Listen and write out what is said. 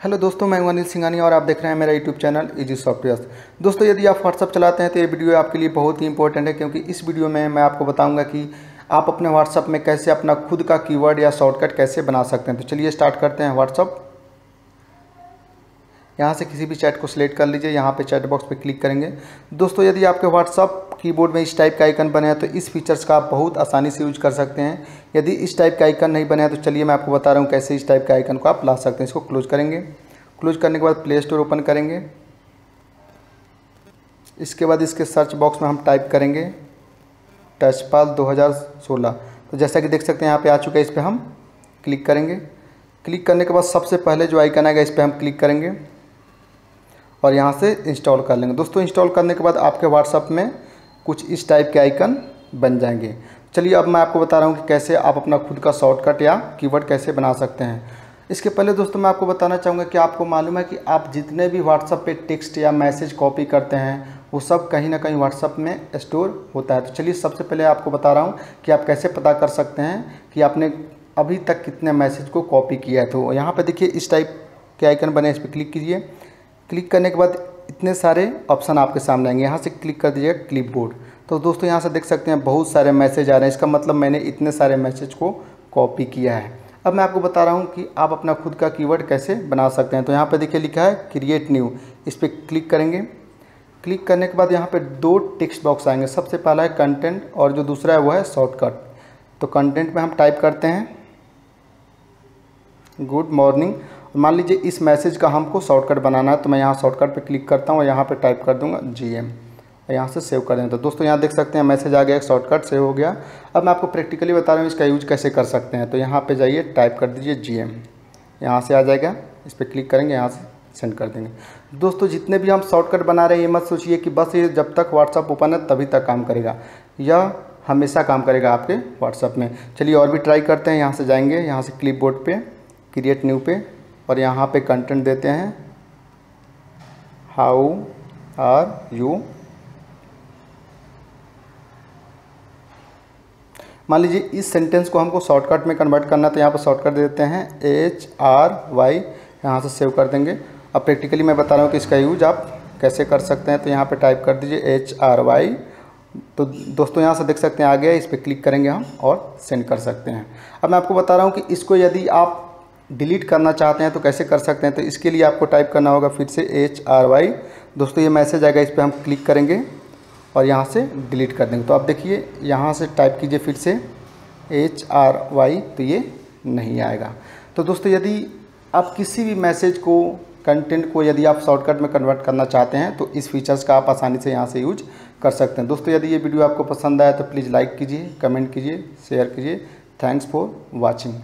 Hello दोस्तों, मैं अनिल सिंघानी और आप देख रहे हैं मेरा यूट्यूब चैनल इजी सॉफ्टवेयर दोस्तों, यदि आप व्हाट्सअप चलाते हैं तो ये वीडियो आपके लिए बहुत ही इंपॉर्टेंट है क्योंकि इस वीडियो में मैं आपको बताऊँगा कि आप अपने व्हाट्सअप में कैसे अपना खुद का कीवर्ड या शॉर्टकट कैसे बना सकते हैं। तो चलिए स्टार्ट करते हैं व्हाट्सअप यहाँ से किसी भी चैट को सिलेक्ट कर लीजिए, यहाँ पे चैट बॉक्स पे क्लिक करेंगे। दोस्तों, यदि आपके व्हाट्सअप कीबोर्ड में इस टाइप का आइकन बने हैं तो इस फीचर्स का आप बहुत आसानी से यूज़ कर सकते हैं। यदि इस टाइप का आइकन नहीं बने हैं तो चलिए मैं आपको बता रहा हूँ कैसे इस टाइप का आइकन को आप ला सकते हैं। इसको क्लोज करेंगे। क्लोज करने के बाद प्ले स्टोर ओपन करेंगे। इसके बाद इसके सर्च बॉक्स में हम टाइप करेंगे टचपाल 2016 तो जैसा कि देख सकते हैं, यहाँ पे आ चुका है, इस पर हम क्लिक करेंगे। क्लिक करने के बाद सबसे पहले जो आइकन आएगा, इस पर हम क्लिक करेंगे। और यहाँ से इंस्टॉल कर लेंगे। दोस्तों इंस्टॉल करने के बाद आपके व्हाट्सअप में कुछ इस टाइप के आइकन बन जाएँगे। चलिए, अब मैं आपको बता रहा हूँ कि कैसे आप अपना खुद का शॉर्टकट या कीवर्ड कैसे बना सकते हैं। इसके पहले दोस्तों, मैं आपको बताना चाहूँगा कि आपको मालूम है कि आप जितने भी व्हाट्सअप पे टेक्स्ट या मैसेज कॉपी करते हैं, वो सब कहीं ना कहीं व्हाट्सअप में स्टोर होता है। तो चलिए, सबसे पहले आपको बता रहा हूँ कि आप कैसे पता कर सकते हैं कि आपने अभी तक कितने मैसेज को कॉपी किया है। तो यहाँ पर देखिए, इस टाइप के आइकन बने, इस पर क्लिक कीजिए। क्लिक करने के बाद इतने सारे ऑप्शन आपके सामने आएँगे। यहाँ से क्लिक कर दीजिएगा क्लिप बोर्ड तो दोस्तों, यहाँ से देख सकते हैं, बहुत सारे मैसेज आ रहे हैं। इसका मतलब मैंने इतने सारे मैसेज को कॉपी किया है। अब मैं आपको बता रहा हूँ कि आप अपना खुद का कीवर्ड कैसे बना सकते हैं। तो यहाँ पे देखिए लिखा है क्रिएट न्यू इस पर क्लिक करेंगे। क्लिक करने के बाद यहाँ पे दो टेक्स्ट बॉक्स आएँगे। सबसे पहला है कंटेंट और जो दूसरा है वो है शॉर्टकट तो कंटेंट में हम टाइप करते हैं। गुड मॉर्निंग मान लीजिए इस मैसेज का हमको शॉर्टकट बनाना है तो मैं यहाँ शॉर्टकट पे क्लिक करता हूँ और यहाँ पे टाइप कर दूँगा जी एम और यहाँ से सेव कर दें तो दोस्तों यहाँ देख सकते हैं मैसेज आ गया शॉर्टकट सेव हो गया। अब मैं आपको प्रैक्टिकली बता रहा हूँ इसका यूज़ कैसे कर सकते हैं। तो यहाँ पर जाइए, टाइप कर दीजिए जी एम यहाँ से आ जाएगा, इस पर क्लिक करेंगे, यहाँ से सेंड कर देंगे। दोस्तों जितने भी हम शॉर्टकट बना रहे हैं, ये मत सोचिए कि बस ये जब तक व्हाट्सअप ओपन है, तभी तक काम करेगा। यह हमेशा काम करेगा आपके व्हाट्सअप में। चलिए और भी ट्राई करते हैं, यहाँ से जाएँगे, यहाँ से क्लिप बोर्ड पर क्रिएट न्यू पे। और यहाँ पे कंटेंट देते हैं। हाउ आर यू मान लीजिए इस सेंटेंस को हमको शॉर्टकट में कन्वर्ट करना तो यहाँ पर शॉर्टकट दे देते हैं। एच आर वाई यहाँ से सेव कर देंगे। अब प्रैक्टिकली मैं बता रहा हूँ कि इसका यूज़ आप कैसे कर सकते हैं तो यहाँ पे टाइप कर दीजिए एच आर वाई तो दोस्तों, यहाँ से देख सकते हैं आ गया इस पर क्लिक करेंगे हम और सेंड कर सकते हैं। अब मैं आपको बता रहा हूँ कि इसको यदि आप डिलीट करना चाहते हैं तो कैसे कर सकते हैं? तो इसके लिए आपको टाइप करना होगा फिर से एच आर वाई दोस्तों, ये मैसेज आएगा, इस पर हम क्लिक करेंगे और यहाँ से डिलीट कर देंगे। तो आप देखिए, यहाँ से टाइप कीजिए फिर से एच आर वाई तो ये नहीं आएगा। तो दोस्तों, यदि आप किसी भी मैसेज को, कंटेंट को यदि आप शॉर्टकट में कन्वर्ट करना चाहते हैं तो इस फीचर्स का आप आसानी से यहाँ से यूज़ कर सकते हैं। दोस्तों, यदि ये वीडियो आपको पसंद आया तो प्लीज़ लाइक कीजिए, कमेंट कीजिए, शेयर कीजिए। Thanks for watching.